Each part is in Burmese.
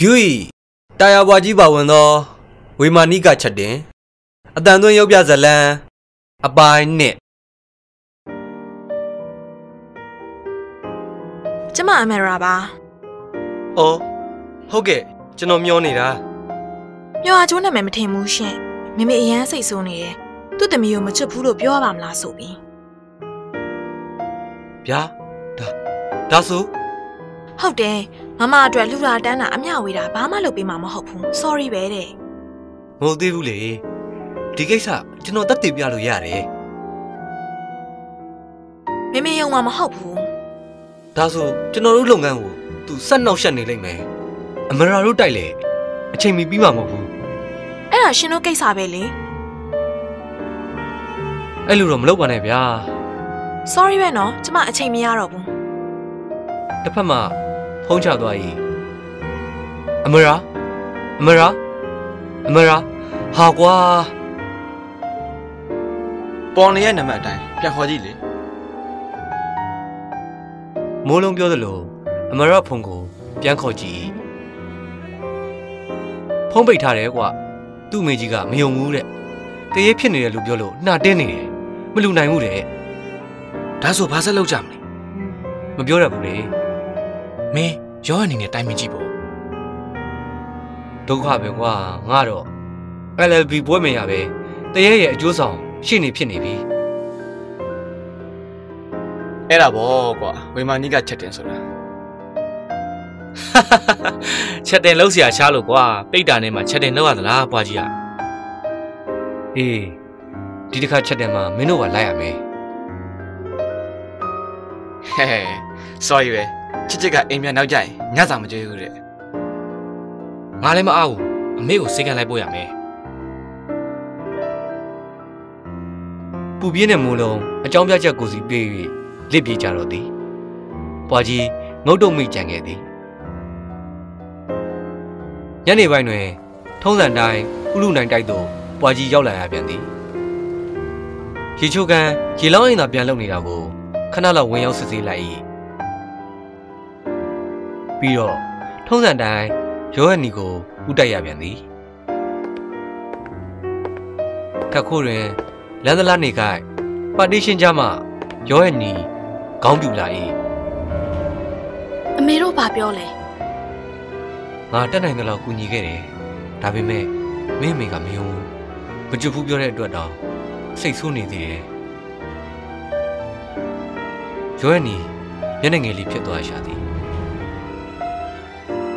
ဗျူဤတာယာဘွားကြီးပါဝင်သော ဝေမာနိကချက်တင်အတန်သွင်းရုပ်ပြဇလံအပိုင်းနှစ်ကျမအမေရာပါ။အော်ဟုတ်ကဲ့ကျွန်တော်မျောနေတာမျောအားကျိုးနာမည်မထင်ဘူးရှင်မမေအရန်စိတ်ဆိုးနေတယ်သူ့တမီးကိုမချစ်ဘူးလို့ပြောရပါမလားဆိုပြီး။ဗျာဒါဒါဆို ဟုတ်တယ်မမအတွက်လှူတာတန်းတာအမျှဝေတာဘာမှလုပ်ပေးမှာမဟုတ်ဘူး sorry ပဲတဲ့မဟုတ်သေးဘူးလေ။ဒီကိစ္စကျွန်တော်တက်တည်ပြလို့ရတယ်မမေယုံမှာမဟုတ်ဘူး။ဒါဆိုကျွန်တော်တို့လုပ်ငန်းကိုသူဆက်နှောက်ရှက်နေလိမ့်မယ်။အမရာတို့တိုက်လေအချိန်မီပြီးမှာမဟုတ်ဘူးအဲ့ဒါရှင်တို့ကိစ္စပဲလေ။အဲ့လိုတော့မလုပ်ပါနဲ့ဗျာ sorry ပဲနော်ကျမအချိန်မရတော့ဘူး။တစ်ဖက်မှာ ဖုံးချသွား၏။အမရာအမရာအမရာဟာကွာပေါ်နေရဲ့နံပါတ်အတိုင်းပြန်ခေါ်ကြည့်လေမိုးလုံးပြောသလိုအမရဖုန်ကိုပြန်ခေါ်ကြည့်ဖုံးပိတ်ထားတယ်ကွာသူ့မေကြီးကမယုံဘူးတဲ့တရေဖြစ်နေတယ်လို့ပြောလို့နှာတင်းနေတယ်မလူနိုင်ဘူးတဲ့ဒါဆိုဘာဆက်လုပ်ကြမလဲမပြောရဘူးလေ မင်းရောအနေနဲ့တိုင်ပင်ကြည့်ပေါ့ ဒုက္ခပဲကွာငါတော့ LLB ပွဲမရပဲတရေရဲ့အကျိုးဆောင်ရှေ့နေဖြစ်နေပြီ အဲ့ဒါပေါ့ကွာဝေမာနီကချက်တင်ဆိုတာ ချက်တင်လောက်เสียချားလို့ကွာပိတ်တာနဲ့မှချက်တင်လောက်ရသလားဘွားကြီးอ่ะ အေးဒီတစ်ခါချက်တယ်မှာမင်းတို့ကလိုက်ရမယ် ဟဲ့ sorry ပဲ ချစ်ချစ်ကအိမ်ပြန်နောက်ကြရင်ညစာမကြွေးဘူးတဲ့ငါလည်းမအားဘူးအမေကိုစိတ်ကလိုက်ပို့ရမယ်ပူပြင်းတဲ့မိုးလုံးအကြောင်းပြချက်ကိုစီပေး၍လစ်ပြေကြတော့သည်ပွားကြီးငုတ်တုံမိကြံခဲ့သည်ညနေပိုင်းတွင် ထုံးစံတိုင်းဥလူနိုင်တိုက်သို့ပွားကြီးရောက်လာရပြန်သည်ရေချိုကန်ရေလောင်းအိမ်သာပြန်လုပ်နေတာကိုခဏလောက်ဝင်ရောက်စစ်ဆေးလိုက်၏ ပြီးတော့ထုံးစံတိုင်းရောဟန်နီကိုဥတိုက်ရပြန်သည်ခက်ခိုးတွင်လန်ဒလာနေကိုက်ပါတီရှင်ကြမှရောရဲ့နီခေါင်းပြူလာ၏အမေတို့ဘာပြောလဲငါတက်နိုင်သလောက်ကူညီခဲ့တယ်ဒါပေမဲ့မင်းအမေကမယုံဘူးမကြွဘူးပြောတဲ့အတွက်တော့စိတ်ဆိုးနေသေးတယ်ရောရဲ့နီမျက်နှာငယ်လေးဖြစ်သွားရှာသည်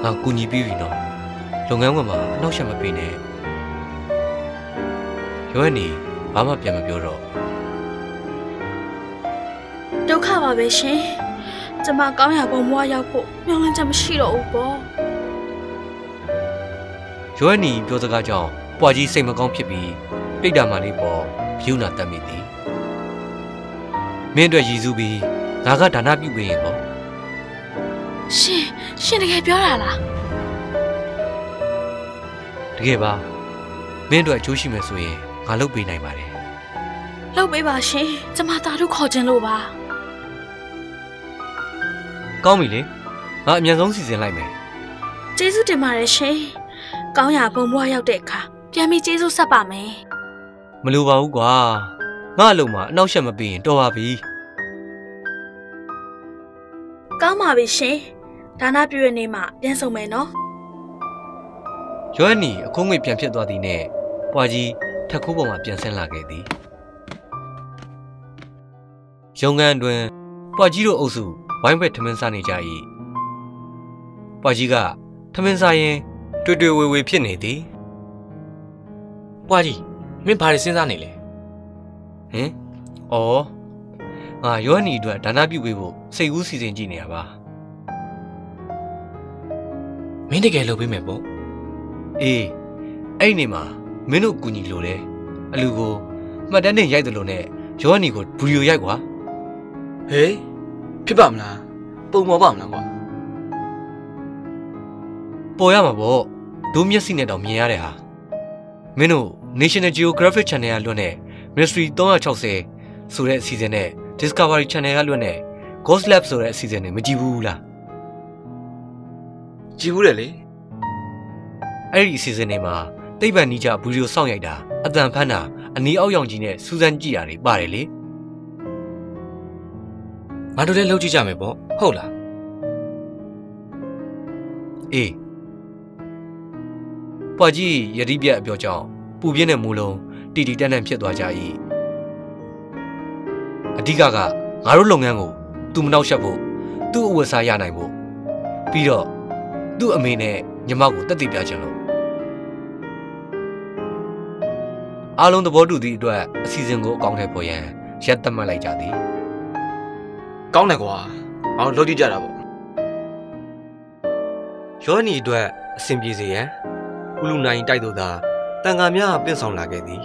ငါကူညီပြီးပြီနော်လုပ်ငန်းခွင်မှာအနောက်ရှက်မပေးနဲ့ရောရဲ့နီဘာမှပြန်မပြောတော့ဒုက္ခပါပဲရှင်ကျမကောင်းရပုံဘွားရောက်ဖို့မျှော်လင့်ချက်မရှိတော့ဘူးပေါ့ရွယ်နီပြောစကားကြောင့်ပွားကြီးစိတ်မကောင်းဖြစ်ပြီးပိတ်တာမှလေးပေါ်ဖြူနာတက်မိသည်မင်းအတွက်ရည်စူးပြီးငါကဒါနပြုပေးရင်ပေါ့ ရှင်ရှင်တကယ်ပြောတာလားတကယ်ပါမင်းအတွက်အကျိုးရှိမယ်ဆိုရင်ငါလုပ်ပေးနိုင်ပါတယ်လုပ်ပေးပါရှင်ကျမသားတို့ခေါ်ခြင်းလို့ပါကောင်းပြီလေငါအမြန်ဆုံးစီစဉ်လိုက်မယ်ကျေးဇူးတင်ပါတယ်ရှင်ကောင်းရပုံဘွားရောက်တဲ့အခါပြန်ပြီးကျေးဇူးဆက်ပါမယ်မလိုပါဘူးကွာငါအလုံးမှာအနောက်ရှက်မပေးရင်တော်ပါပြီကောင်းပါပြီရှင် ဒါနပြုရနေမှပြန်ဆုံမယ်နော်ရွယ်နီအခုံးငွေပြန်ဖြစ်သွားသည်နဲ့ပွားကြီးထက်ခိုးပေါ်မှာပြန်ဆင်းလာခဲ့သည်ရုံငန်းအတွင်းပွားကြီးတို့အုပ်စုဝိုင်းဘက်ထမင်းစားနေကြ၏ပွားကြီးကထမင်းစားရင်တွေ့တွေ့ဝေဝေဖြစ်နေသည်ဘွားကြီးမင်းဘာတွေစဉ်းစားနေလဲဟင်ဩငါရွယ်နီအတွက်ဒါနပြုပေးဖို့စိတ်ကူးစီစဉ်ကြည့်နေတာပါ မင်းတကယ်လုပ်ပေးမယ်ပေါ့အေးအဲ့ဒီနေမှာမင်းတို့ကူညီလို့တယ်အလူကိုမှတ်တမ်းတင်ရိုက်တယ်လို့နဲ့ရွယ်နီကိုဗီဒီယိုရိုက်ကွာဟေးဖြစ်ပါမလားပုံပေါ်ပါမလားကွာပေါ်ရမှာပေါ့ဒိုးမျက်စိနဲ့တော့မြင်ရတဲ့ဟာမင်းတို့ National Geographic Channel ကလွတ်နဲ့ Mystery 360ဆိုတဲ့အစီအစဉ်နဲ့ Discovery Channel ကလွတ်နဲ့ Ghost Lab ဆိုတဲ့အစီအစဉ်တွေမကြည့်ဘူးလား ကြည့်ဘူးတယ်လေအဲ့ဒီအစီအစဉ်တွေမှာသိပ္ပံနီးကြဗီဒီယိုစောင့်ရိုက်တာအတန်ဖန်းတာအနီးအောက်ရောင်ကြီးနဲ့စူးစမ်းကြည့်တာတွေပါတယ်လေငါတို့လည်းလုပ်ကြည့်ကြမယ်ပေါ့ဟုတ်လားအေးပွားကြီးယတိပြက်အပြောကြောင့်ပူပြင်းတဲ့မူလုံးတီတီတန်းတန်းဖြစ်သွားကြ၏အဓိကကငါတို့လုပ်ငန်းကိုသူမနှောက်ယှက်ဖို့သူ့အဝတ်စားရနိုင်ဖို့ပြီးတော့ သူ့အမေနဲ့ညီမကိုတက်တည်ပြချင်လို့အားလုံးသဘောတူသည့်အတွက်အစီအစဉ်ကိုအကောင်းထဲပေါ်ရန်ရက်သက်မှတ်လိုက်ကြသည်ကောင်းတယ်ကွာအောင်လုပ်ကြည့်ကြတာပေါ့ရောနီအတွက်အဆင်ပြေစေရန်ဥလူနိုင်တိုက်တို့သာတန်ဃာများပင့်ဆောင်လာခဲ့သည်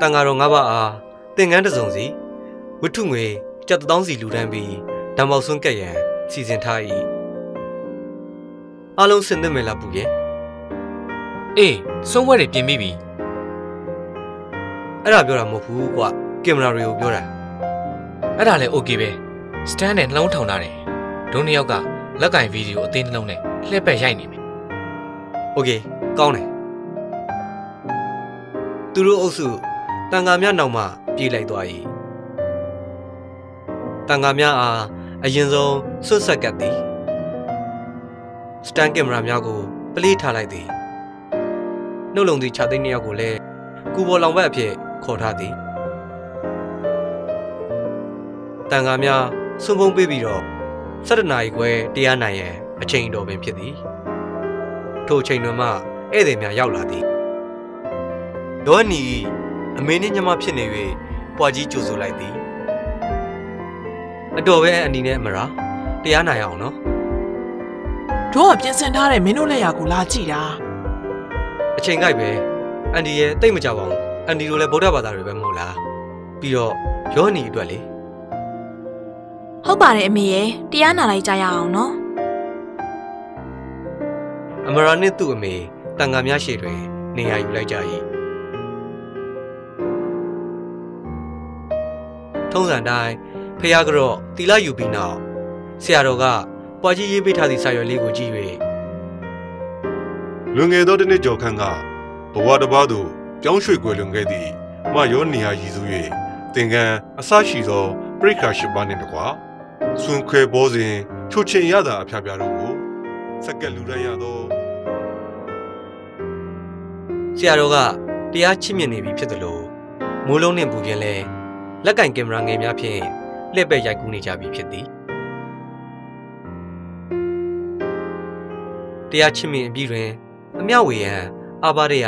တန်ဃာတော်ငါးပါးအားသင်္ကန်းတစ်စုံစီဝတ္ထုငွေကျပ်တစ်သောင်းစီလူတန်းပြီးဓမ္မောက်ဆွန်းကက်ရန်စီစဉ်ထား၏ အားလုံးဆင်သင့်မယ်လားပူရဲ့အေးဆုံးဖွဲ့တွေပြင်ပြီးပြီအဲ့ဒါပြောတာမဟုတ်ဘူးကွာကင်မရာတွေကိုပြောတာအဲ့ဒါလည်း okay ပဲစတန်နဲ့နှလုံးထောင်တာတယ်ဒုနှစ်ယောက်ကလက်ကင်ဗီဒီယိုအသေးနှလုံးနဲ့လှည့်ပတ်ရိုက်နေမယ် okay ကောင်းတယ်သူတို့အုပ်စုတန်ဃာများနောက်မှပြေးလိုက်သွား၏တန်ဃာများအားအရင်ဆုံးဆွတ်ဆက်ကပ်သည် စတန်ကင်မရာများကိုပလေးထားလိုက်သည်နှုတ်လုံသည့်ခြာသိန်းနှစ်ယောက်ကိုလည်းကူပေါ်လောင်ဘက်အဖြစ်ခေါ်ထားသည်တန်ဃာများဆွန်ဖုံးပေးပြီးတော့7နာရီခွဲတရားနိုင်ရန်အချိန်တော်ပင်ဖြစ်သည်ထိုအချိန်တွင်မှဧည့်သည်များရောက်လာသည်ဒေါ်နီအမေနှင့်ညီမဖြစ်နေ၍ပွားကြီးကြိုဆိုလိုက်သည်အတော်ပဲအနီနဲ့အမရာတရားနိုင်အောင်နော် တို့ကပြင်ဆင်ထားတဲ့မင်းတို့လက်ရာကိုလာကြည့်တာအချိန်ကြိုက်ပဲအန်ဒီရဲ့တိတ်မကြပါဘူးအန်ဒီတို့လည်းဗုဒ္ဓဘာသာတွေပဲမဟုတ်လားပြီးတော့ယောနီအတွက်လေဟုတ်ပါတယ်အမေရဲ့တရားနာလိုက်ကြရအောင်နော်အမရာနှင့်သူ့အမေတန်ဃာများရှေ့တွင် နေရာယူလိုက်ကြ၏ထုံးစံတိုင်းဖះကတော့တီလာယူပြီးနောက်ဆရာတော်က ပွားကြီးရေးပေးထားသည့်စာရွက်လေးကိုကြည့်၍လွန်ငယ်သောတစ်နှစ်ကျော်ခန့်ကဘဝတစ်ပါးသို့ပြောင်းရွှေ့ကွယ်လွန်ခဲ့သည့်မယောနေဟာရည်စူး၍သင်္ကန်းအစရှိသောပြိခါရှိပါနှင့်တကွာဆွန်ခွဲဘောစဉ်ချိုချင်ရတာအဖျားဖျားတို့ကိုစက္ကက်လူရန်ရသောဆရာတော်ကတရားချစ်မြတ်နေပြီဖြစ်သလိုမိုးလုံးနှင့်ပူပြင်းလဲလက်ကင်ကင်မရာငယ်များဖြင့်လှည့်ပဲ့ရိုက်ကူးနေကြပြီဖြစ်သည် တရားချစ်မြတ်အပြီးတွင်အမြောက်ဝေယံအာဘာရယ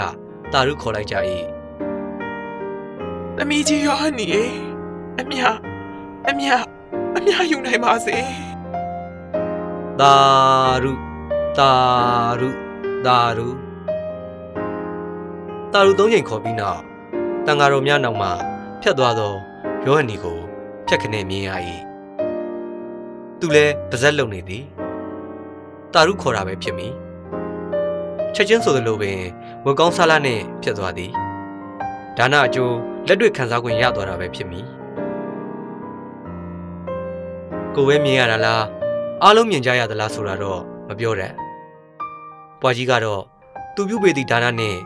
တာရုခေါ်လိုက်ကြ၏။သမီးကြီးရောဟနီရေအမြအမြအမြယူနိုင်ပါစေတာရုတာရုတာရုတာရုသုံးချိန်ခေါ်ပြီးနောက်တန်ဃာတော်များနောက်မှဖြတ်သွားသောယောဟန်နီကိုဖြတ်ခနဲ့မြင်ရ၏သူလည်းပါဇက်လုံနေသည် တာရုခေါ်တာပဲဖြစ်မိချက်ချင်းဆိုသလိုပင်ဝက်ကောင်းဆာလာနှင့်ဖြတ်သွားသည်ဒါနအကျိုးလက်တွေ့ခံစား권ရသွားတာပဲဖြစ်မိကိုယ်ပဲမြင်ရတာလားအားလုံးမြင်ကြရသလားဆိုတာတော့မပြောတတ်။ပွားကြီးကတော့သူပြုပေသည့်ဒါနနှင့်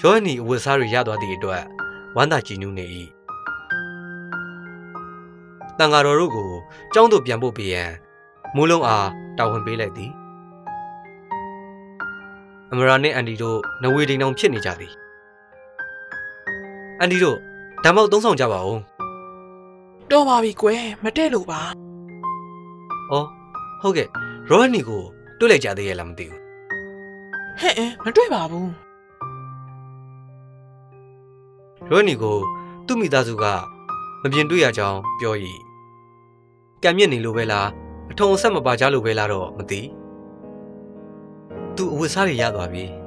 ရောဟနီအဝတ်စားတွေရသွားသည့်အတွက်ဝမ်းသာကြည်နူးနေ၏။တန်ဃာတော်တို့ကိုကျောင်းသို့ပြန်ဖို့ပေးရန်မိုးလုံးအားတာဝန်ပေးလိုက်သည်။ အမရာနှင့်အန်ဒီတို့နဝေဒိန်အောင်ဖြစ်နေကြသည်။အန်ဒီတို့ဓမ္မောက်သုံးဆောင်ကြပါဦး။တော်ပါပြီကွယ်မတဲ့လို့ပါ။အော်ဟုတ်ကဲ့ရောဟနီကိုတွေ့လိုက်ကြသေးရဲ့လားမသိဘူး။ဟဲ့အင်းမတွေ့ပါဘူးရိုနီကိုသူ့မိသားစုကမပြင်တွေ့ရကြောင်းပြော၏ကံမြင့်နေလို့ပဲလားအထုံအဆက်မပါကြလို့ပဲလားတော့မသိ သူအဝတ်စားတွေရသွားပြီ။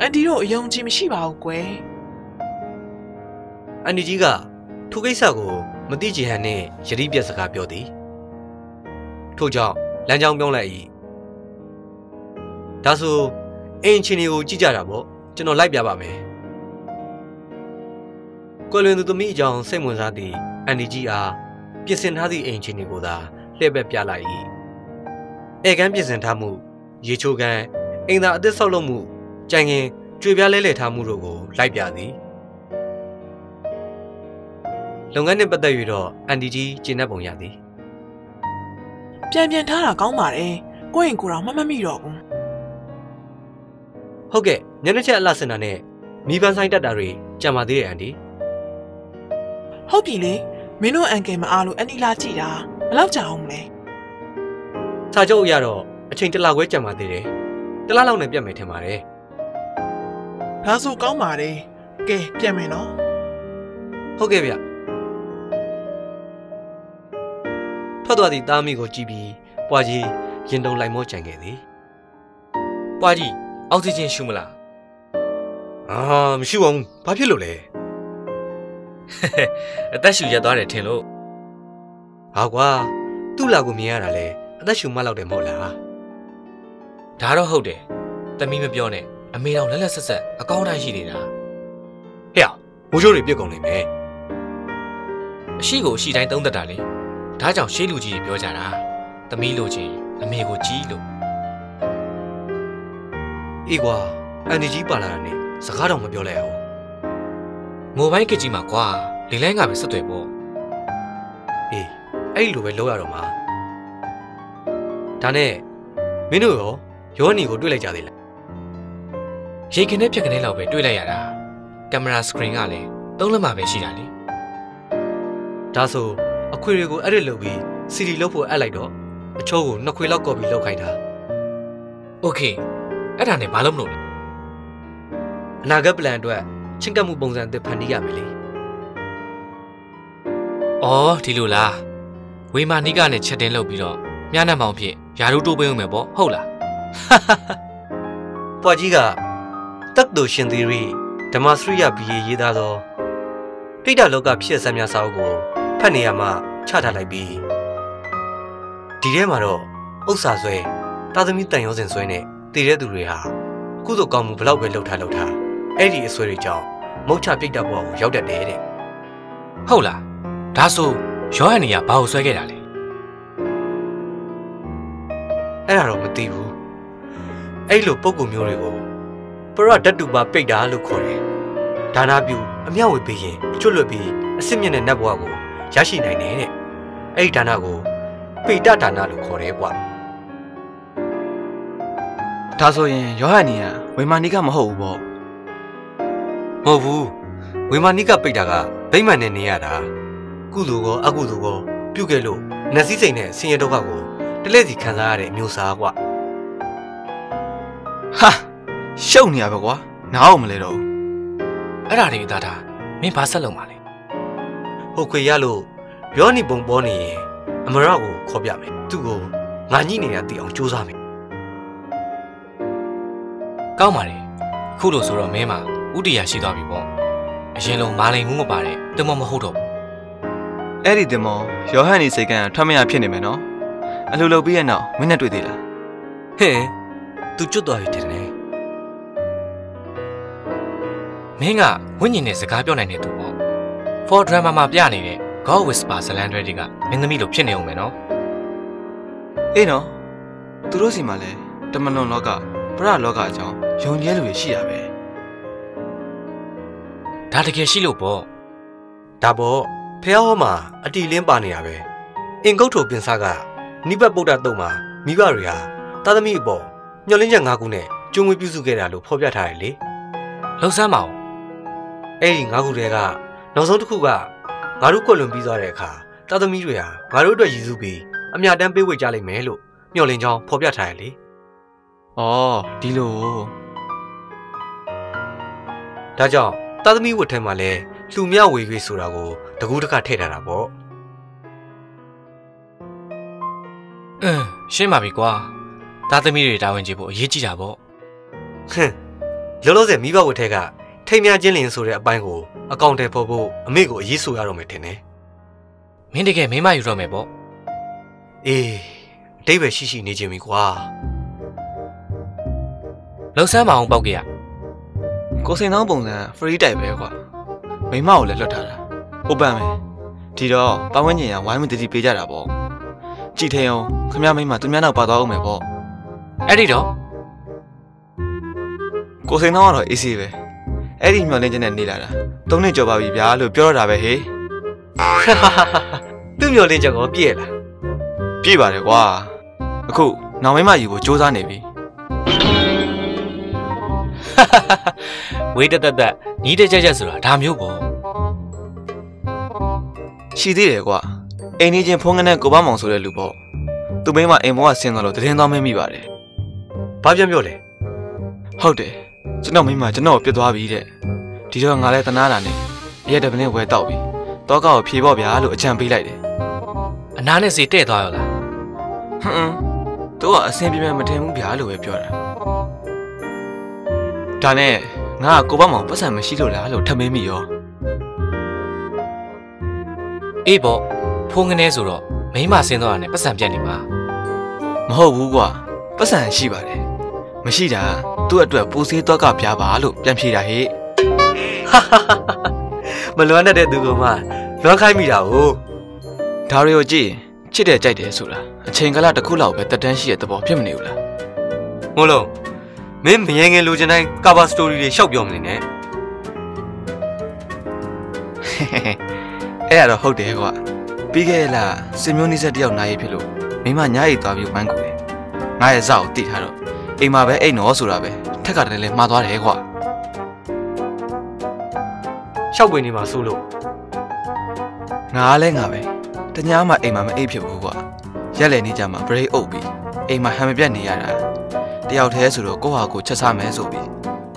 အန်ဒီတို့အယုံကြည်မရှိပါဘူးကွယ်အန်ဒီကြီးကထိုကိစ္စကိုမသိချင်ဟန်နဲ့ယတိပြက်စကားပြောသည်ထို့ကြောင့်လမ်းကြောင်းပြောင်းလိုက်၏ဒါဆိုအိမ်ချင်းတွေကိုကြည့်ကြတာပေါ့ကျွန်တော်လိုက်ပြပါမယ်ကွယ်လွန်သူသမီးအကြောင်းစိတ်ဝင်စားသည့်အန်ဒီကြီးအားပြင်ဆင်ထားသည့်အိမ်ချင်းတွေကိုသာလှည့်ဘက်ပြလိုက်၏ဧကန်ပြင်ဆင်ထားမှု ရေချိုကန်အိမ်သာအသစ်ဆောက်လုပ်မှုကြံရင်ကြွေပြားလဲလှယ်ထားမှုတို့ကိုလိုက်ပြသည်လုပ်ငန်းနှင့်ပတ်သက်၍တော့အန်တီကြီးကျင်း내ပုံရသည်ပြန်ပြန်ထားတာကောင်းပါတယ်ကိုယ့်ရင်ကိုယ်တော့မမတ်မိတော့ဘူးဟုတ်ကဲ့ညနေချက်အလှစင်တာနဲ့မိဘဆိုင်တက်တာတွေကြံပါသေးတယ်အန်တီဟုတ်ပြီလေမင်းတို့အန်ကယ်မအားလို့အန်ဒီလာကြည့်တာဘယ်လောက်ကြာအောင်မလဲစာချုပ်အရတော့ အချိန်တစ်လခွဲကြံပါသေးတယ်တစ်လလောက်နဲ့ပြတ်မယ်ထင်ပါတယ်ဒါဆိုကောင်းပါတယ်ကဲပြန်မယ်နော်ဟုတ်ကဲ့ဗျထွက်သွားသည့်သားမိကိုကြည့်ပြီးပွားကြီးရင်တုံလိုက်မောကြံခဲ့သည်ပွားကြီးအောက်ဆီဂျင်ရှူမလားအာမရှိပါဘူးဘာဖြစ်လို့လဲအသက်ရှူရသွားတယ်ထင်လို့ဟာကွာသူ့လာကိုမြင်ရတာလေအသက်ရှူမလောက်တယ်မဟုတ်လား ဒါတော့ဟုတ်တယ်တမီးမပြောနဲ့အမေတော်လက်လက်ဆက်ဆက်အကောင်းတိုင်းရှိနေတာဟဲ့မိုးချိုးတွေပြစ်ကုန်နေမယ်အရှိကိုအရှိတိုင်းသုံးသက်တာလေဒါကြောင့်ရှေးလူကြီးတွေပြောကြတာတမီးလိုချင်အမေကိုကြီးလို့အေးကွာအန်ဒီကြီးပါလာတာနဲ့စကားတော့မပြောလိုက်အောင်မိုဘိုင်းကစ်ကြီးမှာကွာလေလိုင်းကပဲဆက်သွယ်ပေါ့အေးအဲ့လိုပဲလုပ်ရတော့မှာဒါနဲ့မင်းတို့ရော ရောနီကိုတွေ့လိုက်ကြသေးလား ရေခင်းနဲ့ဖြက်ခင်းလောက်ပဲတွေ့လိုက်ရတာကင်မရာစကရင်ကလည်းသုံးလက်မှပဲရှိတာလေ ဒါဆိုအခွေတွေကိုအဲ့ဒီလုပ်ပြီးစီဒီလုပ်ဖို့အပ်လိုက်တော့အချိုးကိုနှစ်ခွေလောက်ကော်ပြီးလောက်ခိုင်းတာ โอเคအဲ့ဒါနဲ့ဘာလို့မလုပ်လဲ အနာဂတ်ပလန်အတွက်ချင်းကပ်မှုပုံစံအသစ်ဖန်တီးရမယ်လေ အော်ဒီလိုလားဝေမာနိကနဲ့ချက်တင်လုပ်ပြီးတော့မြားနှံမောင်ဖြစ်ယာရုတိုးပေးဦးမယ်ပေါ့ဟုတ်လား ပွားကြီးကတက်တူရှင်သီရီဓမ္မစရိယဘီရေးသားသောတိတ်တလောကဖြစ်စမ်းများစာအုပ်ကိုဖတ်နေရမှချထားလိုက်ပြီးဒီထဲမှာတော့ဥစ္စာဆွဲတာသမီတန်ရောစင်ဆွဲနဲ့တည်တဲ့သူတွေဟာကုသိုလ်ကောင်းမှုဘလောက်ပဲလှုပ်ထားလှုပ်ထားအဲ့ဒီအဆွဲတွေကြောင့်မုတ်ချပြိတ္တဘဝကိုရောက်တတ်တယ်တဲ့ဟုတ်လားဒါဆိုရောဟန်နီကဘာကိုဆွဲခဲ့တာလဲအဲ့ဒါတော့မသိဘူး အဲ့လိုပုံကုမျိုးတွေကိုပရဒတ်တူပါပိတ်တာလို့ခေါ်တယ်ဒါနာပြုအမြောက်ဝေပေးရင်ကျွတ်လွတ်ပြီးအစ်စ်မြင့်တဲ့နတ်ဘဝကိုရရှိနိုင်တယ်တဲ့အဲ့ဒီဒါနာကိုပိတဒါနာလို့ခေါ်တယ်ကွာဒါဆိုရင်ယောဟန်နီကဝေမာနီကမဟုတ်ဘူးပေါ့မဟုတ်ဘူးဝေမာနိကပိတ်တာကဗိမာန်နဲ့နေရတာကုသိုလ်ကောအကုသိုလ်ကောပြုခဲ့လို့နတ်စည်းစိမ်နဲ့ဆင်းရဲဒုက္ခကိုတလဲစီခံစားရတဲ့အမျိုးသားကွာ ဟာရှုပ်နေရပဲကွာနားအောင်မလဲတော့ဘူးအဲ့ဒါတွေသားတာမင်းဘာဆက်လုပ်မှာလဲဟုတ်ခွေရလို့ရောနီပုံပေါ်နေရင်အမရကိုခေါ်ပြမယ်သူ့ကိုငါညှိနေတာသိအောင်စူးစမ်းမယ်ကောင်းပါလေအခုလို့ဆိုတော့မင်းမှာဥတီယာရှိသွားပြီပေါ့အရင်လုံးမာလိန်မှုမပါတဲ့တမမဟုတ်တော့ဘူးအဲ့ဒီတင်မောယောဟန်နီစိတ်ကန်းထွက်မရဖြစ်နေမယ်နော်အလှလုပ်ပြီးရဲ့နောက်မင်းနဲ့တွေ့သေးလားဟဲ့ သူကျွတ်သွားပြီတဲ့နေမင်းကဝိညာဉ်နဲ့စကားပြောနိုင်တဲ့သူပေါ့ for drama မှာပြနေတဲ့ God Whisper ဇလန်တွေတွေကမင်းသမီးလိုဖြစ်နေအောင်မယ်နော်အေးနော်သူတို့စီမှာလဲတမလွန်လောကပရလောကအကြောင်းယုံကြည်လူတွေရှိရပဲဒါတကယ်ရှိလို့ပေါ့ဒါပေါ့ဖះဟောမှာအတီလင်းပါနေတာပဲအင်ကုတ်ထိုပင်စားကနိဗ္ဗတ်ဗုဒ္ဓတုံမှာမိဘတွေဟာသာသမီအပေါ် ညှော်လင်းချက်၅ခုနဲ့ကျုံငွေပြုစုခဲ့တာလို့ဖော်ပြထားတယ်လေလှုပ်ဆမ်းပါဦးအဲ့ဒီ၅ခုတည်းကနောက်ဆုံးတစ်ခုကငါတို့ကွက်လွန်ပြီးသွားတဲ့အခါသာသမီတွေဟာငါတို့အတွက်ရည်စူးပြီးအမြတ်တမ်းပေးဝေကြလိမ့်မယ်လို့မျှော်လင့်ကြောင်းဖော်ပြထားတယ်လေဩဒီလိုဒါကြောင့်သာသမီဝတ်ထဲမှာလဲလှူမြဝေခွေဆိုတာကိုတကူးတစ်ခါထည့်ထားတာပေါ့အင်းရှင်းပါပြီကွာ သားသမီးတွေတာဝန်ကျေဖို့အရေးကြီးတာပေါ့ဟင်းလောလောဆယ်မိဘဝတ်ထဲကထိမ်းများချင်းလင်ဆိုတဲ့အပိုင်းကိုအကောင့်ထဲပေါ်ဖို့အမေကိုအရေးဆိုရတော့မယ်ထင်တယ်မင်းတကယ်မိမယူတော့မယ်ပေါ့အေးအတိတ်ပဲရှိရှိနေခြင်းပြီကွာလှုပ်ဆမ်းပါအောင်ပောက်ကြရကိုစိန်သောင်းပုံစံ free type ပဲကွာမိမကိုလည်းလွတ်ထားတာဟုတ်ပန်မယ်ဒီတော့ပတ်ဝန်းကျင်ကဝိုင်းမတတိပေးကြတာပေါ့ကြည်ထအောင်ခမရမိမသူများနောက်ပါသွားအောင်မယ်ပေါ့ အဲ့ဒီတော့ကိုစိန်တော့ကတော့အေးဆေးပဲအဲ့ဒီမျောလင်းချက်နဲ့နေလာတာသုံးနှစ်ကျော်ပါပြီဗျာလို့ပြောရတာပဲဟေးသူ့မျောလင်းချက်ကိုပြည့်လားပြည့်ပါတယ်ကွာအခုနောင်မင်းမယူဖို့စူးစမ်းနေပြီဝေးတက်တက်တက်ညီးတက်ကြက်ကြက်ဆိုတာဒါမျိုးပေါ့ရှိသေးတယ်ကွာအိမ်နေချင်းဖုန်းကနဲ့ကိုပမောင်ဆိုတဲ့လူပေါ့သူမင်းမအိမ်ဘောကဆင်းသွားလို့တရင်သွားမင်းမိပါတယ် ဘာပြန်ပြောလဲဟုတ်တယ်ကျွန်တော်မိမကျွန်တော်ကိုပြစ်သွားပြီတဲ့ဒီတော့ငါလည်းတနာတာနဲ့ရက်တပင်းနဲ့ဝဲတောက်ပြီတောကောက်ကိုဖြေပေါ့ဗျာလို့အကြံပေးလိုက်တယ်အနားနဲ့စီတဲ့သွားရောလားဟွန်းသူကအဆင်ပြေမယ်မထင်ဘူးဗျာလို့ပဲပြောတာဒါနဲ့ငါကကိုပမောင်ပတ်စံမရှိလို့လားလို့ထပ်မေးမိရောအေးပေါ့ဖုန်းကနေဆိုတော့မိန်းမဆင်းသွားတာနဲ့ပတ်စံပြတ်နေမှာမဟုတ်ဘူးကွာပတ်စံရှိပါတယ် မရှိတာသူ့အတွက်ပူစေးတော့ကပြားပါလို့ပြန်ဖြေတာဟေ့မလွမ်းတတ်တဲ့သူကမှလွမ်းခိုင်းမိတာကိုဒါရီကိုကြည့်ရင်ချစ်တယ်ကြိုက်တယ်ဆိုတာအချိန်ကာလတစ်ခုလောက်ပဲတက်တန်းရှိတဲ့သဘောဖြစ်မနေဘူးလားငိုလုံးမင်းမငယ်ငယ်လိုချင်တိုင်းကာဗာစတိုရီတွေရှောက်ပြောမနေနဲ့အဲ့ဒါတော့ဟုတ်တယ်ကွာပြီးခဲ့လားစင်မျိုးနီးဆက်တယောက်နားရေးဖြစ်လို့မိမညားရီသွားပြီးဝမ်းကူတယ်ငါရဲ့ဇာကိုတိထားတော့ အိမ်မှာပဲအိတ်နော်ဆိုတာပဲထက်ကတည်းကလည်းမှားသွားတယ်ကွာရှောက်ပွေနေမှာစိုးလို့ငါလည်းငါပဲတ냐မှအိမ်မှာမအိတ်ဖြစ်ဘူးကွာရက်လေနေကြမှာ break အုပ်ပြီးအိမ်မှာဟန်မပြတ်နေရတာတယောက်တည်းဆိုတော့ကိုယ့်ဟာကိုယ်ချက်စားမယ်ဆိုပြီး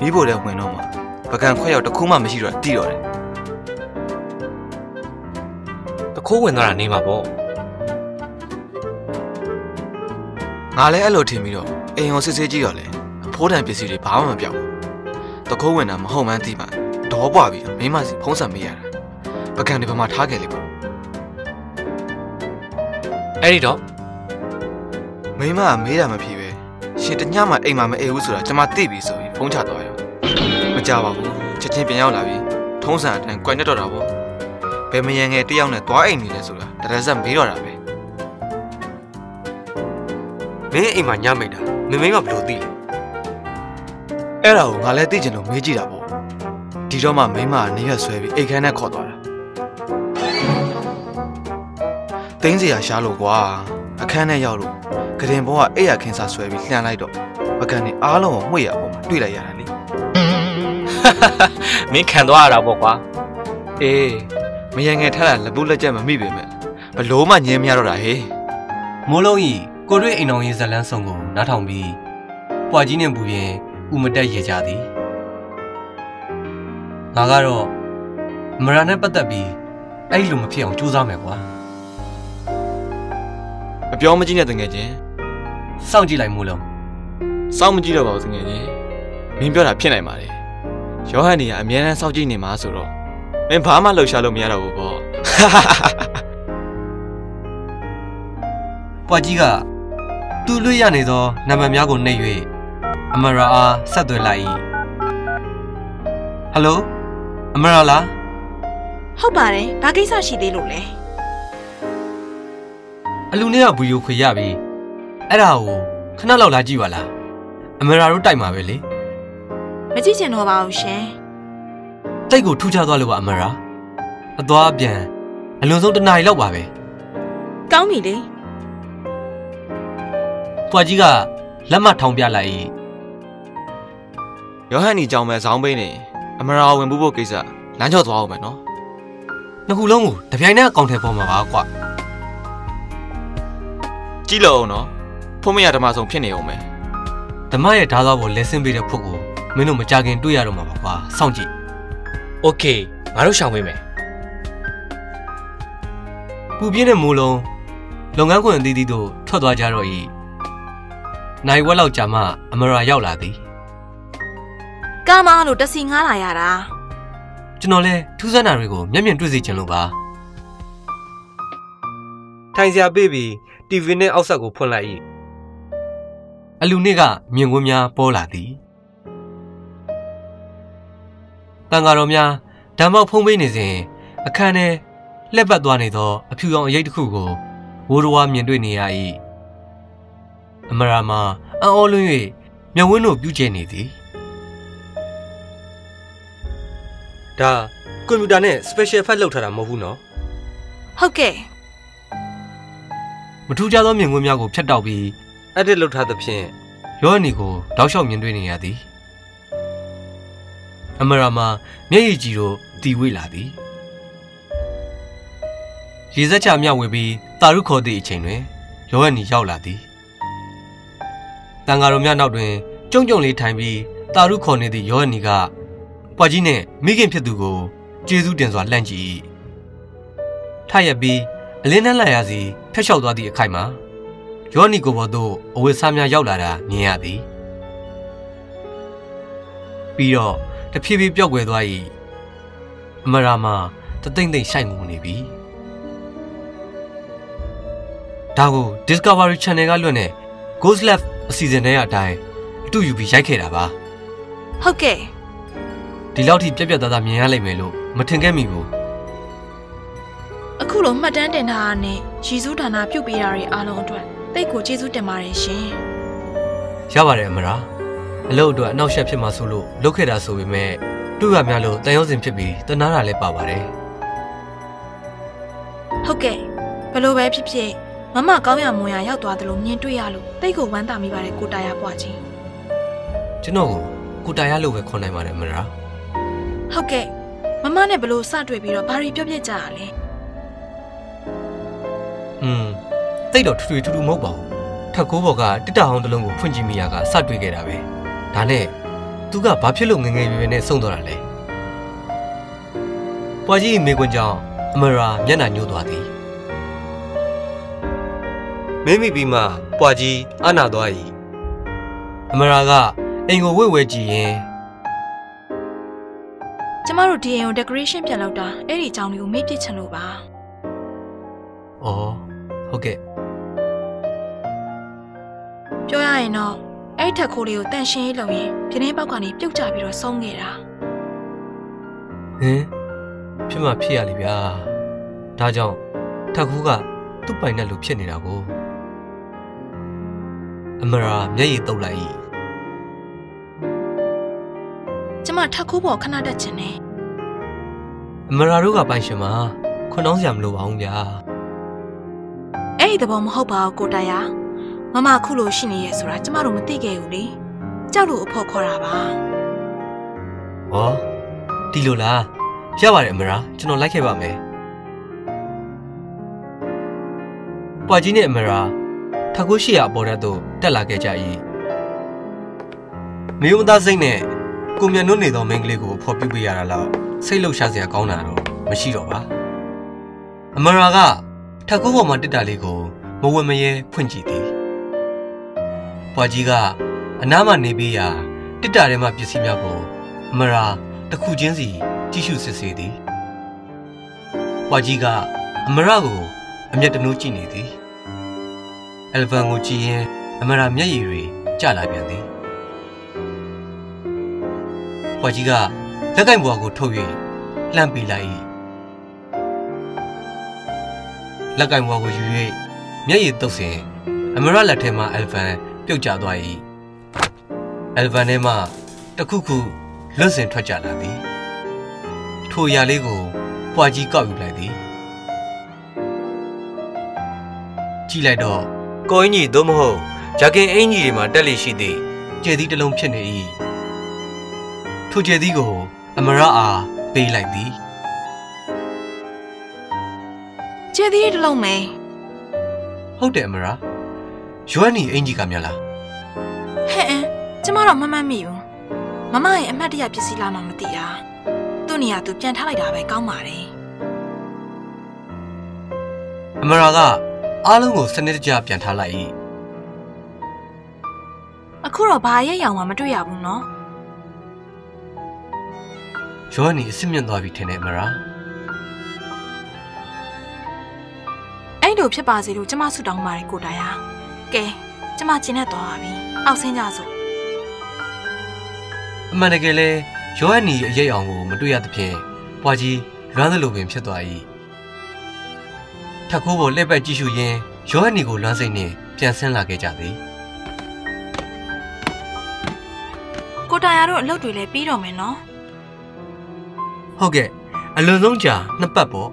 မိဖို့တဲ့ဝင်တော့မှာပကံခွက်ရောက်တစ်ခုမှမရှိတော့တိတော့တယ်တခိုးဝင်သွားတာနေမှာပေါ့ငါလည်းအဲ့လိုထင်ပြီးတော့ အိမ်ကိုစစ်စစ်ကြည့်တော့လေအဖိုးတန်ပစ္စည်းတွေဘာမှမပြောက်ဘူးတခိုးဝင်တာမဟုတ်မှန်းသိမှဒေါ်ပွားပြီးတော့မိမစီဖုံးဆက်မေးရတာပကံတွေဘာမှထားခဲ့လေပေါ့အဲ့ဒီတော့မိမကမေးတာမဖြေပဲရှင်တညမှအိမ်မှာမအိပ်ဘူးဆိုတာကျွန်မသိပြီဆိုပြီးဖုံးချသွားရောမကြပါဘူးချက်ချင်းပြန်ရောက်လာပြီးထုံးစံအတိုင်းကြွက်နေတော့တာပေါ့ဘယ်မယံငယ်တယောက်နဲ့သွားအိမ်နေလဲဆိုတာတရဇက်မေးတော့တာပဲမင်းအိမ်မှာညမိတ်တာ မင်းမင်းကဘယ်လိုသိလဲအဲ့ဒါကိုငါလည်းသိချင်လို့မေးကြည့်တာပေါ့ဒီတော့မှမိမကနေရွက်ဆွဲပြီးအိတ်ခမ်းနဲ့ခေါ်သွားတာတင်းစီရရှားလို့ကွာအခန်းထဲရောက်လို့ကရင်ဘောကအိတ်ရခင်းစားဆွဲပြီးလှန်လိုက်တော့ပကံနေအားလုံးကိုမှွေရပေါ်မှာတွေ့လိုက်ရတာလေမင်းခံသွားရတာပေါ့ကွာအေးမယံငယ်ထက်တာလက်ပုတ်လက်ချက်မမိပေမဲ့ဘလို့မှညင်းမရတော့တာဟေးမိုးလုံးဤ ကိုရွေအိမ်တော်ရေးဇလန်းဆောင်ကိုနားထောင်ပြီးပွာကြီးနဲ့ပူရင်ဥမတက်ရေကြသည်ငါကတော့အမရာနဲ့ပတ်သက်ပြီးအဲ့လိုမဖြစ်အောင်ကြိုးစားမယ်ကွာမပြောမကြည့်နဲ့တငယ်ချင်းစောင့်ကြည့်လိုက်မိုးလုံးစောင့်မကြည့်တော့ပါဘူးတငယ်ချင်းမင်းပြောတာဖြစ်နိုင်ပါလေယောဟန်နေကအမြဲတမ်းစောင့်ကြည့်နေမှာဆိုတော့မင်းဘာမှလှုပ်ရှားလို့မရတော့ဘူးပေါ့ပွာကြီးက သူ့လွတ်ရနေသောနံပါတ်များကိုနှိပ်၍အမရာအားဆက်သွယ်လိုက်၏ဟယ်လိုအမရာလားဟုတ်ပါတယ်ဘာကိစ္စရှိသေးလို့လဲအလူနဲ့ကဗီဒီယိုခွေရပြီအဲ့ဒါကိုခဏလောက်လာကြည့်ပါလားအမရာတို့တိုက်မှာပဲလေမကြည့်ချင်တော့ပါဘူးရှင်တိတ်ကိုထူးခြားသွားလို့ပါအမရာအသွားအပြန်အလွန်ဆုံးတစ်နာရီလောက်ပါပဲကောင်းပြီလေ ပွာကြီးကလက်မထောင်ပြလိုက်၏ ယောဟန်နီကြောင်မဲ့ဇောင်းပိန်းနေအမရာဝင်ဖို့ဖို့ကိစ္စလမ်းချော့သွားအောင်မယ်နော် နှစ်ခုလုံးကိုတပြိုင်နက်အကောင့်ထဲပေါ်မှာပါကွာ ကြည့်လို့အောင်နော်ဖုံးမရဓမ္မဆုံးဖြစ်နေအောင်မယ် ဓမ္မရဲ့ဓာတ်သားပေါ်လဲဆင်းပေးတဲ့ဖုတ်ကိုမင်းတို့မကြခင်တွေ့ရတော့မှာပါကွာစောင့်ကြည့် โอเคငါတို့ရှောင်ပေးမယ် ပူပြင်းတဲ့မိုးလုံးလုပ်ငန်းခွင်အသီးသီးတို့ထွက်သွားကြတော့၏ နိုင်ဝက်လောက်ကြာမှအမရာရောက်လာသည်ကာမလို့တစီငားလာရတာကျွန်တော်လဲထူးဆန်းတာတွေကိုမျက်မြင်တွေ့စေချင်လို့ပါထိုင်စရာပေးပြီး TV နဲ့အောက်ဆက်ကိုဖွင့်လိုက်၏အလူနေ့ကမြင်ကွင်းများပေါ်လာသည်တန်ဃာတော်များဓမ္မောက်ဖုံးပေးနေစဉ်အခန်းထဲလှက်ပတ်သွားနေသောအဖြူရောင်အရေးတစ်ခုကိုဝိုးတော်ဝါမြင်တွေ့နေရ၏ အမရာမှာအံ့ဩလွန်း၍မျက်ဝန်းတို့ပြုကျနေသည်ဒါကွန်ပျူတာနဲ့ special effect လုပ်ထားတာမဟုတ်ဘူးနော်ဟုတ်ကဲ့မထူးခြားသောမြင်ကွင်းများကိုဖျက်တောက်ပြီး edit လုပ်ထားသဖြင့်ရောအနီကိုတောက်လျှောက်မြင်တွေ့နေရသည် အမရာမှာမျက်ရည်ကြီးတို့တီဝိလာသည်ရေစက်ချမြဝေပြီးတာရုခေါ်သည့်အချိန်တွင်ရောအနီရောက်လာသည် တန်ဃာတော်များနောက်တွင်ကြုံကြုံလေးထိုင်ပြီးတာရုခေါ်နေသည့်ရောအနီကပွားကြီးနှင့်မိခင်ဖြစ်သူကိုကျေးဇူးတင်စွာလှန့်ကြည့်ထရက်ပြီးအလင်းနှန်းလိုက်ရစီဖျက်လျှောက်သွားသည့်အခိုက်မှာယောနီကိုဘော်သို့အဝတ်စားများရောက်လာတာမြင်ရသည်ပြီးတော့တဖြည်းဖြည်းပျောက်ကွယ်သွား၏အမရာမှာတသိမ့်သိမ့်ရှိုက်ငုံနေပြီဒါကို Discovery Channel ကလွှင့်တဲ့ Ghost Lab အစီအစဉ်ထဲအတိုင်းအတူယူပြီးရိုက်ခဲ့တာပါဟုတ်ကဲ့ဒီလောက်ထိပြက်ပြက်သားသားမြင်ရလိမ့်မယ်လို့မထင်ခဲ့မိဘူးအခုလိုမှတ်တမ်းတင်ထားတာနဲ့ရည်စူးဌာနပြုတ်ပေးတာတွေအားလုံးအတွက်တိတ်ကိုကျေးဇူးတင်ပါတယ်ရှင်ရပါတယ်အမရာအလုပ်အတွက်အနောက်ရှက်ဖြစ်မှာဆိုလို့လုပ်ခဲ့တာဆိုပေမဲ့တွေ့ရများလို့တန်ရုံးစင်ဖြစ်ပြီးတနာတာလည်းပါပါတယ်ဟုတ်ကဲ့ဘယ်လိုပဲဖြစ်ဖြစ် မမကောင်းရမွန်ရရောက်သွားတယ်လို့မြင်တွေ့ရလို့တိတ်ကိုဝမ်းသာမိပါတယ်ကိုတာယာပွားချင်းကျွန်တော်ကိုကိုတာရလို့ပဲခေါ်နိုင်ပါတယ်မလားဟုတ်ကဲ့မမနဲ့ဘယ်လို့စတွေ့ပြီးတော့ဘာတွေပြောပြကြရလဲอืมတိတ်တော့ထွေထွေထူးထူးမဟုတ်ပါဘူးထက်ကိုးဘော်ကတစ်တဟောင်းတစ်လုံးကိုဖွင့်ကြည့်မိရကစတွေ့ခဲ့တာပဲဒါနဲ့သူကဘာဖြစ်လို့ငငယ်ရွယ်ရွယ်နဲ့ဆုံးသွားတာလဲပွားကြီးမိကွန်းကြောင့်အမရာမျက်နှာညှိုးသွားသည် မင်းမိပြီးမှပွာကြီးအာနာသွား၏အမရာကအိမ်ကိုဝဲဝဲကြည့်ရင်ကျမတို့ဒီအိမ်ကို decoration ပြန်လုပ်တာအဲ့ဒီအကြောင်းလေးကိုမေ့ပြစ်ချင်လို့ပါဩဟုတ်ကဲ့ပြောရရင်တော့အဲ့ထက်ခိုးလေးကိုတန့်ရှင်းရေးလုပ်ရင်ပြင်းပေါက်ကနေပြုတ်ကျပြီးတော့ဆုံးခဲ့တာဟင်ဖြစ်မှဖြစ်ရလိမ့်ဗျာဒါကြောင့်ထက်ကူးကသူ့ပိုင်နဲ့လူဖြစ်နေတာကို အမရာမျက်ရည်တုပ်လိုက်၏ကျမထက်ခိုးပေါ်ခဏတက်ချင်တယ်အမရာတို့ကပိုင်ရှင်မှာခွန်းအောင်စရာမလိုပါဘူးဗျာအဲ့ဒီသဘောမဟုတ်ပါဘူးကိုတာယာမမခုလိုရှိနေရဲဆိုတာကျမတို့မသိခဲ့ဘူးလေကြောက်လို့အဖို့ခေါ်တာပါ။ဟောဒီလိုလားရပါတယ်အမရာကျွန်တော်လိုက်ခဲ့ပါမယ်။ပွာကြီးနဲ့အမရာ ထကူရှိရအပေါ်ဓာတ်သို့တက်လာခဲ့ကြ၏။မျိုးမသားစိတ်နဲ့ကိုမြတ်နုနေသောမိန်းကလေးကိုဖော်ပြပေးရတာလောက်စိတ်လှုပ်ရှားစရာကောင်းတာတော့မရှိတော့ပါ။အမရာကထကူပေါ်မှာတက်တာလေးကိုမဝဲမရဲဖွင့်ကြည့်သည်။ပွာကြီးကအနားမှနေပြီးရာတစ်တာထဲမှပစ္စည်းများကိုအမရာတစ်ခုချင်းစီကြည့်ရှုစစ်ဆေးသည်။ပွာကြီးကအမရာကိုအမျက်တနှိုးကြည့်နေသည်။ အယ်ဗန်ကိုကြည့်ရင်အမရာမျက်ရည်တွေကျလာပြန်သည်။ပွာကြီးကလက်ကင်ဘွားကိုထုတ်၍လှမ်းပေးလိုက်၏။လက်ကင်ဘွားကိုယူ၍မျက်ရည်တုပ်စဉ်အမရာလက်ထဲမှအယ်ဗန်ပြုတ်ကျသွား၏။အယ်ဗန်ထဲမှတစ်ခုခုလွတ်စင်ထွက်ကြလာသည်ထိုအရာလေးကိုပွာကြီးကောက်ယူလိုက်သည်ကြည့်လိုက်တော့ ကိုအင်းကြီးသို့မဟုတ်ဂျာကင်အင်းကြီးတွေမှာတက်လိရှိသည့်ကျဲသီးတစ်လုံးဖြစ်နေ၏ထိုကျဲသီးကို အမရအားပေးလိုက်သည်ကျေးသီးတစ်လုံးမယ်ဟုတ်တယ်အမရယွမ်နီအင်းကြီးကမြလားဟဲ့အင်းကျမတော့မမှတ်မိဘူးမမရဲ့အမှတ်တရပစ္စည်းလားမှမသိတာသူ့နေရာသူပြန်ထားလိုက်တာပဲကောင်းပါတယ်အမရက အားလုံးကိုစနစ်တကျပြန်ထားလိုက်၏အခုတော့ဘာရဲ့ရောင်မှမတွေ့ရဘူးနော်ယွမ်နီအစ်စ်မြင့်သွားပြီထင်တယ်အမရအဲ့လိုဖြစ်ပါစေလို့ကျမဆုတောင်းပါတယ်ကိုတာယာကဲကျမကျင်နဲ့သွားပါပြီအောက်ဆင်းကြစို့အမှန်တကယ်လဲယောဟန်နီအရေးအောင်ကိုမတွေ့ရသဖြင့်ပွားကြီးလွမ်းသလိုပင်ဖြစ်သွား၏ ထက်ခိုးကိုလှည့်ပတ်ကြည့်ရှုရင်းယောဟန်နီကိုလွမ်းစိတ်နဲ့ပြန်ဆင်းလာခဲ့ကြသည်ကိုတာယာတို့အလုပ်တွေလည်းပြီးတော့မယ်နော်ဟုတ်ကဲ့အလွန်ဆုံးကြာနှစ်ပတ်ပေါ့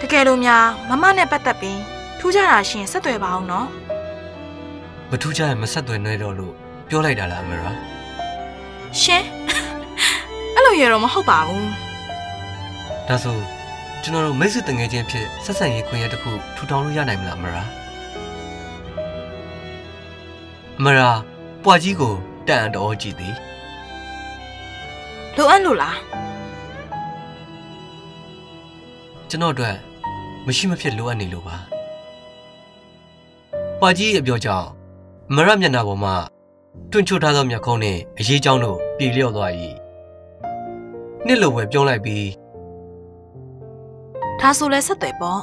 တကယ်လို့များမမနဲ့ပတ်သက်ပြီးထူးခြားတာရှင်ဆက်သွယ်ပါအောင်နော်မထူးခြားရင်မဆက်သွယ်နဲ့တော့လို့ပြောလိုက်တာလားအမေရာရှင်အဲ့လိုရတော့မဟုတ်ပါဘူး ဒါဆိုကျွန်တော်တို့မိတ်ဆွေတငယ်ချင်းဖြစ်ဆက်ဆံရေးခွင့်ရတစ်ခုထူထောင်လို့ရနိုင်မလားအမရာအမရာပွားကြီးကိုတန်အံ့တော်ကြည့်သည်လိုအပ်လို့လားကျွန်တော်အတွက်မရှိမဖြစ်လိုအပ်နေလို့ပါပွားကြီးရဲ့အပြောကြောင့်အမရမျက်နှာပေါ်မှာတွန့်ချွတ်ထားသောမျက်ခုံးနဲ့အရေးကြောင်းတို့ပြေလျော့သွား၏နှစ်လိုပဲပြုံးလိုက်ပြီး ဒါဆိုလဲဆက်သွယ်ပေါ့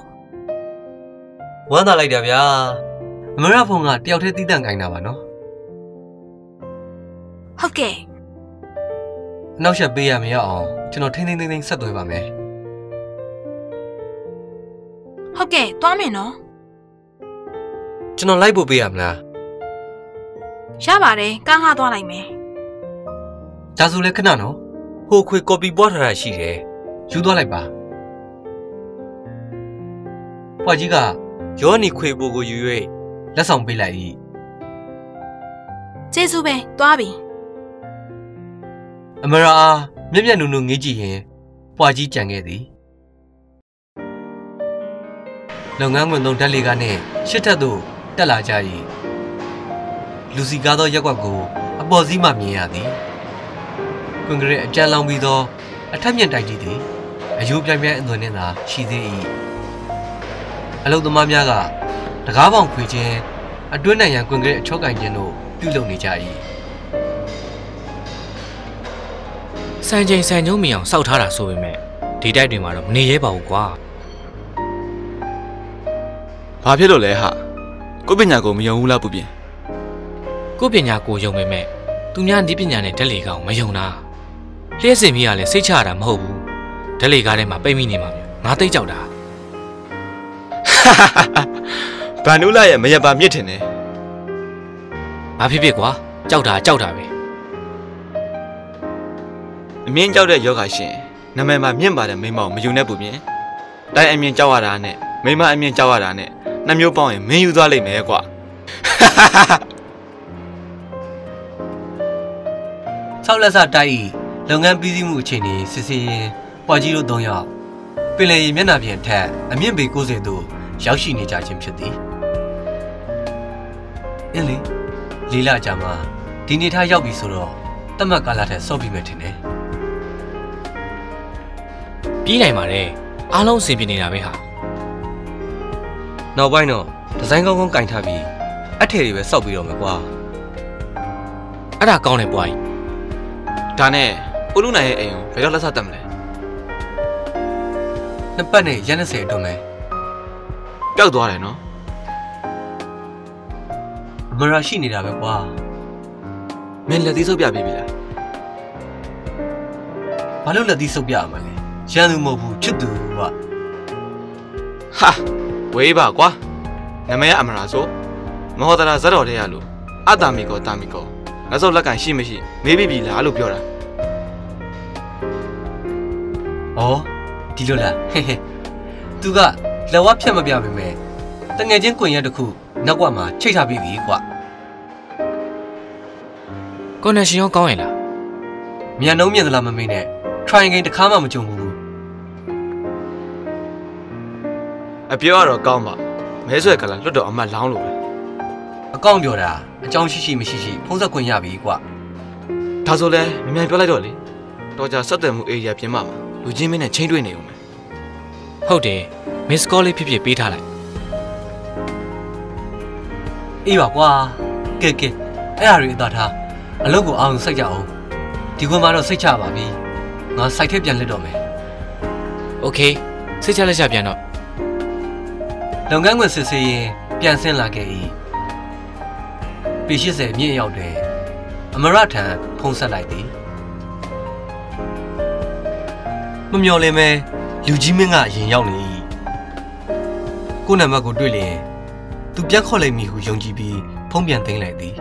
ဝမ်းသာလိုက်တာဗျာအမရဖုန်းကတယောက်တည်းတီးတန့်ခိုင်းတာပါနော်ဟုတ်ကဲ့အနောက်ရှက်ပေးရမရအောင်ကျွန်တော်ထိန်းထိန်းသိမ်းသိမ်းဆက်သွယ်ပါမယ်ဟုတ်ကဲ့သွားမယ်နော်ကျွန်တော်လိုက်ဖို့ပေးရမလားရပါတယ်ကားငှားသွားလိုက်မယ်ဒါဆိုလဲခဏနော်ဟိုခွေကော်ပီပွားထားတာရှိတယ်ယူသွားလိုက်ပါ ပွားကြီးကရောနီခွေပိုကိုယူ၍လက်ဆောင်ပေးလိုက်၏ကျေးဇူးပဲသွားပြီအမရာအားမျက်မျက်နုံနုံငေးကြည့်ရင်ပွားကြီးကြံခဲ့သည်လုပ်ငန်းခွင်သုံးဓာတ်လေကားနှင့်ရှစ်ထပ်သို့တက်လာကြ၏လူစီကားသောရက်ကွက်ကိုအပေါ်စီးမှမြင်ရသည်ကွန်ကရစ်အကြမ်းလောင်ပြီးသောအထက်မြင့်တိုက်ကြီးသည်အယိုးပြိုင်ပြိုင်အသွင်နှင့်သာရှိသေး၏ အလုသမားများကတကားပေါင်ခွေခြင်းအတွင်းနိုင်ရန်ကွန်ကရစ်အချော့ကင်ခြင်းတို့ပြုလုပ်နေကြ၏စံချိန်စံကျုံးမီအောင်စောက်ထားတာဆိုပေမဲ့ဒီတိုက်တွေမှာတော့မနေရဲပါဘူးကွာဘာဖြစ်လို့လဲဟာကိုပညာကိုမယုံဘူးလားပူပြင်ကိုယ့်ပညာကိုယုံပေမဲ့သူများဒီပညာနဲ့ဓာတ်လေကောင်မယုံတာလျှက်စင်မိကလည်းစိတ်ချရတာမဟုတ်ဘူးဓာတ်လေကားထဲမှာပိတ်မိနေမှာမျိုးငါသိကြောက်တာ ဗန်နူလာရဲ့မရပါမြစ်ထင်တယ်ဘာဖြစ်ဖြစ်ကွာကြောက်တာကြောက်တာပဲအမြင့်ကြောက်တဲ့ယောဂရှင်နာမည်မှာမြင့်ပါတယ်မိန်းမကိုမယူနဲ့ပူပြင်တိုင်းအမြင့်ကြောက်ရတာနဲ့မိန်းမအမြင့်ကြောက်ရတာနဲ့နှစ်မျိုးပေါင်းရင်မင်းယူသွားလိမ့်မယ်ကွာ၆လက်စတိုက်ဤလုပ်ငန်းပြီးစီးမှုအခြေအနေစစ်ဆေးရင်ပွားကြီးတို့၃ယောက်ပင်လယ်ရေမျက်နှာပြင်ထက်အမြင့်ပေ90သို့ ရောက်ရှိနေကြခြင်းဖြစ်သည်အင်းလေလေးလကြာမှာဒီနေထားရောက်ပြီဆိုတော့တတ်မှတ်ကာလထက်စော့ပြီးမယ်ထင်တယ်ပြေးနိုင်ပါတယ်အားလုံးအဆင်ပြေနေတာပဲဟာနောက်ပိုင်းတော့ဒီဇိုင်းကောင်းကောင်းကင်ထားပြီးအထည်တွေပဲစောက်ပြီးတော့မယ်ကွာအဲ့ဒါကောင်းတယ်ပွားကြီးဒါနဲ့ဦးလူနိုင်ရဲ့အိမ်ကိုဘယ်တော့လက်ဆက်တက်မလဲနှစ်ပတ်နဲ့ရက်20အတွင်းပဲ ပျောက်သွားတယ်နော်အမရာရှိနေတာပဲကွာမင်းလက်သေးဆုပ်ပြပေးပြီလားဘာလို့လက်သီးစုပ်ပြရမှာလဲရန်သူမဟုတ်ဘူးချစ်သူကဟာဝေးပါကွာနာမည်ကအမရာဆိုမဟောတရာဇက်တော်တဲ့ရလို့အတာမီကောတာမီကောလက်စောက်လက်ကန်ရှိမရှိမေးပြီပြီလားလို့ပြောတာဩဒီလိုလားဟဲ့ဟဲ့သူက လက်ဝါဖြတ်မပြပါမယ်တငယ်ချင်းကွင်ရက်တစ်ခုနောက်ကမှချိတ်ထားပြီးပြီကွာကွန်နက်ရှင်ရောကောင်းရင်လားမြန်နှုံးမြင်သလားမမေးနဲ့ try again တစ်ခါမှမကြုံဘူးအပြောကတော့ကောင်းပါမဲဆွဲကလာလွတ်တော်အမတ်လောင်းလို့ပဲအကောင့်ပြောတာအကြောင်းရှိရှိမရှိရှိဖုံးဆက်ခွင့်ရပြီကွာဒါဆိုလဲမြန်မြန်ပြောလိုက်တော့လေတော်ကြဆက်သွယ်မှုအေရီယာပြင်မှာမှာလူချင်းမင်းနဲ့ချင်းတွေ့နေဦးမယ် ဟုတ်တယ်မစ်ကောလေးဖြစ်ဖြစ်ပေးထားလိုက် အေးပါကွာကဲကဲအဲ့ဟာတွေအသာထားအလုပ်ကိုအောင်စိတ်ကြအောင်ဒီကွန်းမှာတော့စိတ်ချပါပြီငါစိုက်ထက်ပြန်လက်တော့မယ် โอเคစိတ်ချလက်ချပြန်တော့ လုပ်ငန်းခွင်စစ်ဆေးရင်ပြန်ဆင်းလာခဲ့၏ပေ80မြင့်ရောက်တယ်အမရထံဖုံးဆက်လိုက်သည်မမျော်လင့်မဲ လူကြီးမင်းကအရင်ရောက်နေ၏ကိုယ့်နံပါတ်ကိုတွေ့လျင်သူပြန်ခေါ်လိုက်မိဟုယုံကြည်ပြီးဖုံးပြန်သိမ်းလိုက်သည်